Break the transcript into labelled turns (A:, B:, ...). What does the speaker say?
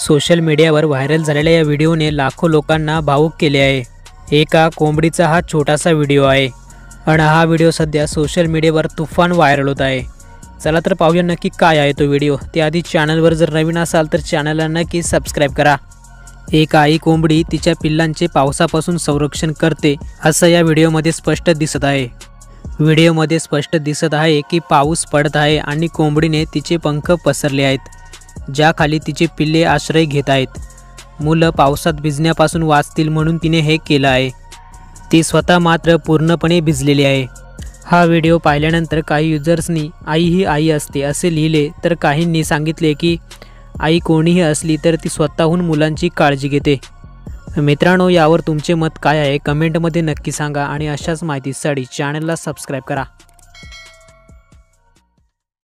A: Social मीडियावर viral झालेल्या या व्हिडिओने लाखो लोकांना भावूक केले आहे. एका कोंबडीचा हा छोटासा व्हिडिओ आहे. आणि हा व्हिडिओ सध्या सोशल मीडियावर तुफान व्हायरल होत आहे. चला तर पाहूया नक्की काय आहे तो व्हिडिओ. त्याआधी चॅनलवर जर नवीन असाल तर चॅनलला नक्की सबस्क्राईब करा. एक आई कोंबडी तिच्या पिल्लांचे पावसापासून संरक्षण करते असं या व्हिडिओमध्ये स्पष्ट दिसत आहे. व्हिडिओमध्ये स्पष्ट दिसत आहे की पाऊस पडत आहे आणि कोंबडीने तिचे पंख पसरले आहेत. ज्याखाली तिचे पिल्ले आश्रय घेत आहेत. मुलं पावसात भिजण्यापासून वाचतील म्हणून तिने हे केलं आहे. ती स्वतः मात्र पूर्णपणे भिजलेली आहे. हा व्हिडिओ पाहिल्यानंतर काही युजर्सनी आई ही आई असते असे लिहिले तर काहींनी सांगितले की आई कोणीही असली तर ती स्वतःहून मुलांची काळजी घेते. मित्रांनो यावर तुमचे मत काय आहे? कमेंटमध्ये नक्की सांगा आणि अशाच माहितीसाठी चॅनलला सबस्क्राईब करा.